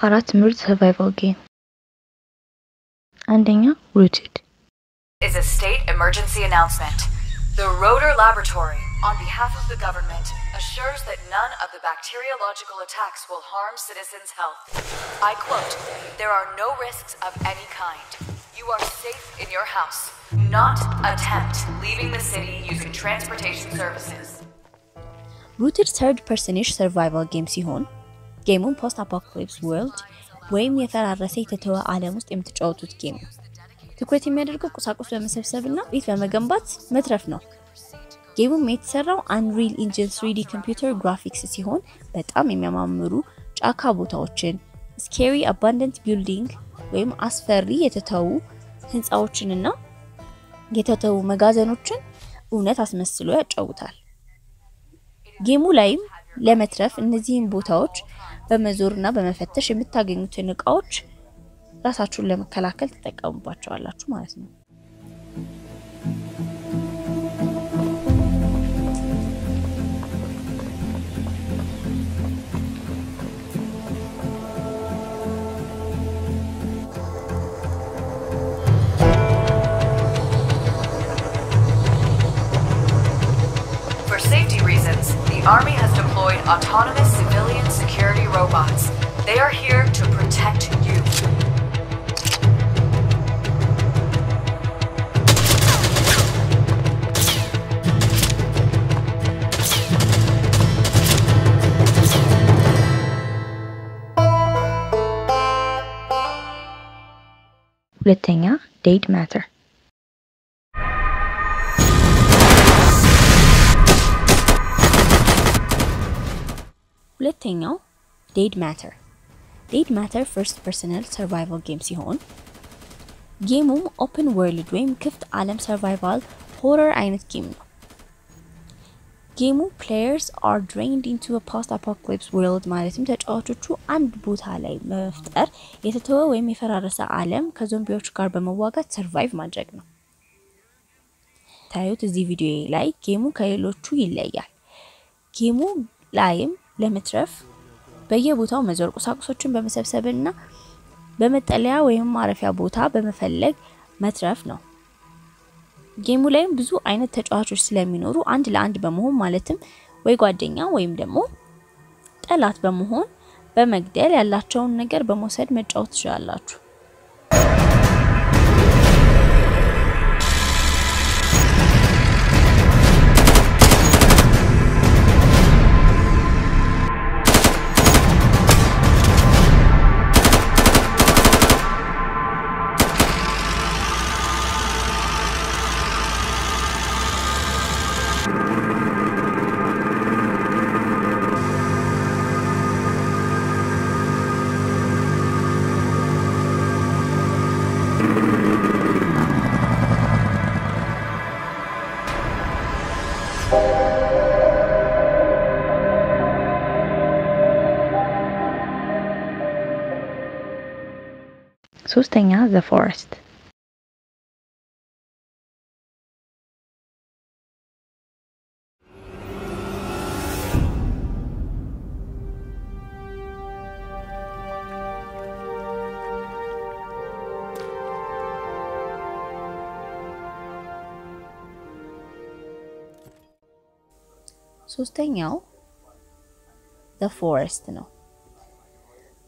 አራት ምርጥ ሰርቫይቫል ጌም። አንደኛ ሩትድ is a state emergency announcement. The Rotor Laboratory, on behalf of the government, assures that none of the bacteriological attacks will harm citizens' health. I quote There are no risks of any kind. You are safe in your house. Not attempt leaving the city using transportation services. ሩትድ ተርድ ፐርሰኒሽ ሰርቫይቫል ጌም ሲሆን ጌሙን post apocalypse world ወይም የፈራረሰ የተተወ ዓለም ውስጥ የምትጫወቱት game ነው። ትኩረት የሚያደርገው ቁሳቁስ በመሰብሰብ እና ቤት በመገንባት መትረፍ ነው። ጌሙም የተሰራው Unreal Engine 3D computer graphics ሲሆን በጣም የሚያማምሩ ጫካ ቦታዎችን፣ scary abandoned building ወይም አስፈሪ የተተዉ ህንፃዎችንና የተተዉ መጋዘኖችን እውነት አስመስሎ ያጫውታል። ጌሙ ላይም ለመትረፍ እነዚህን ቦታዎች በመዞርና በመፈተሽ የምታገኙትን እቃዎች ራሳችሁን ለመከላከል ትጠቀሙባቸዋላችሁ ማለት ነው። For safety reasons, the Army has deployed autonomous civilian security robots. They are here to protect you. Плетења date matter. ሁለተኛ Dead Matter Dead Matter first person survival game ሲሆን ጌሙም open world ወይም ክፍት ዓለም survival horror አይነት game ነው። ጌሙ players are drained into post apocalypse world ማለትም ተጫዋቾቹ አንድ ቦታ ላይ በመፍጠር የተተወ ወይም የፈራረሰ ዓለም ከዞምቢዎች ጋር በመዋጋት survive ማድረግ ነው። ታዩት እዚህ ቪዲዮ ላይ ጌሙ ከሌሎቹ ይለያል። ጌሙ ላይም ለመትረፍ በየቦታው መዞር፣ ቁሳቁሶችን በመሰብሰብና በመጠለያ ወይም ማረፊያ ቦታ በመፈለግ መትረፍ ነው። ጌሙ ላይም ብዙ አይነት ተጫዋቾች ስለሚኖሩ አንድ ለአንድ በመሆን ማለትም ወይ ጓደኛ ወይም ደግሞ ጠላት በመሆን በመግደል ያላቸውን ነገር በመውሰድ መጫወት ትችላላችሁ። ሶስተኛ ዘ ፎረስት ሶስተኛው The Forest ነው።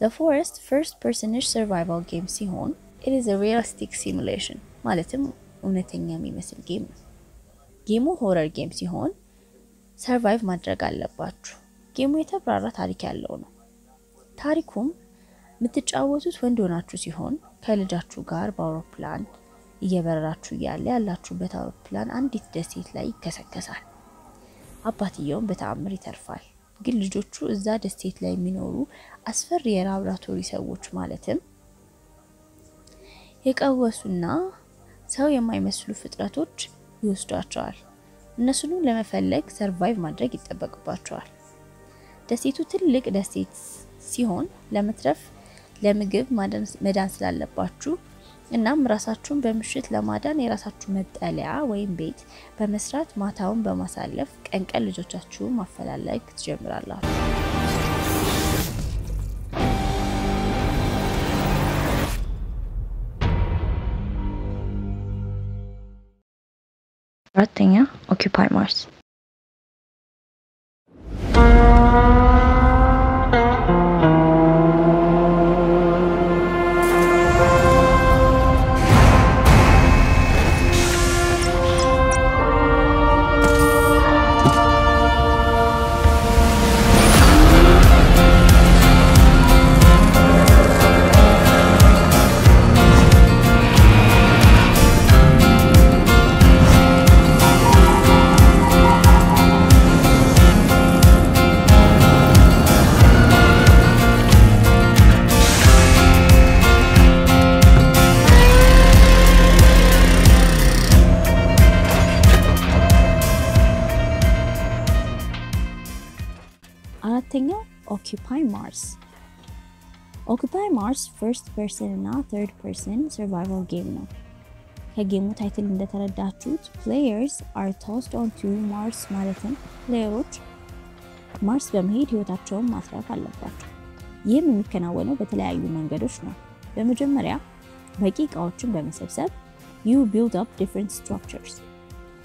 The Forest first person survival game ሲሆን it is realistic simulation ማለትም እውነተኛ የሚመስል game ነው። ጌሙ horror game ሲሆን survive ማድረግ አለባችሁ። ጌሙ የተብራራ ታሪክ ያለው ነው። ታሪኩም የምትጫወቱት ወንድ ሆናችሁ ሲሆን ከልጃችሁ ጋር በአውሮፕላን እየበረራችሁ እያለ ያላችሁበት አውሮፕላን አንዲት ደሴት ላይ ይከሰከሳል። አባትየውም በተአምር ይተርፋል። ግን ልጆቹ እዛ ደሴት ላይ የሚኖሩ አስፈሪ የላብራቶሪ ሰዎች ማለትም የቀወሱና ሰው የማይመስሉ ፍጥረቶች ይወስዷቸዋል። እነሱንም ለመፈለግ ሰርቫይቭ ማድረግ ይጠበቅባቸዋል። ደሴቱ ትልቅ ደሴት ሲሆን ለመትረፍ ለምግብ መዳን ስላለባችሁ እናም ራሳችሁን በምሽት ለማዳን የራሳችሁ መጠለያ ወይም ቤት በመስራት ማታውን በማሳለፍ ቀን ቀን ልጆቻችሁን ማፈላለግ ትጀምራላችሁ። አራተኛ ኦኪፓይ ማርስ አራተኛው Occupy Mars። Occupy Mars first person እና third person survival game ነው። ከጌሙ title እንደተረዳችሁት players are tossed on Mars ማለትም ፕሌየሮች ማርስ በመሄድ ህይወታቸውን ማትረፍ አለባቸው። ይህም የሚከናወነው በተለያዩ መንገዶች ነው። በመጀመሪያ በቂ እቃዎችን በመሰብሰብ you build up different structures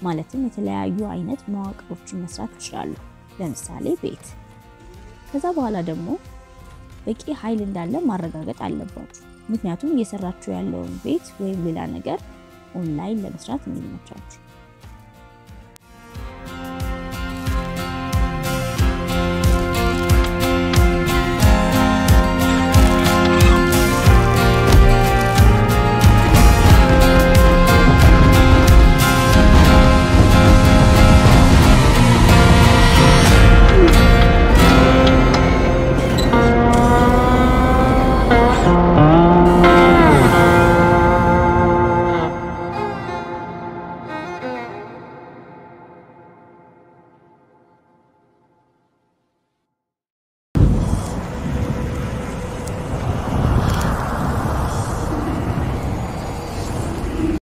ማለትም የተለያዩ አይነት መዋቅሮችን መስራት ይችላሉ። ለምሳሌ ቤት። ከዛ በኋላ ደግሞ በቂ ኃይል እንዳለ ማረጋገጥ አለባችሁ። ምክንያቱም እየሰራችሁ ያለውን ቤት ወይም ሌላ ነገር ኦንላይን ለመስራት እንዲመቻችሁ።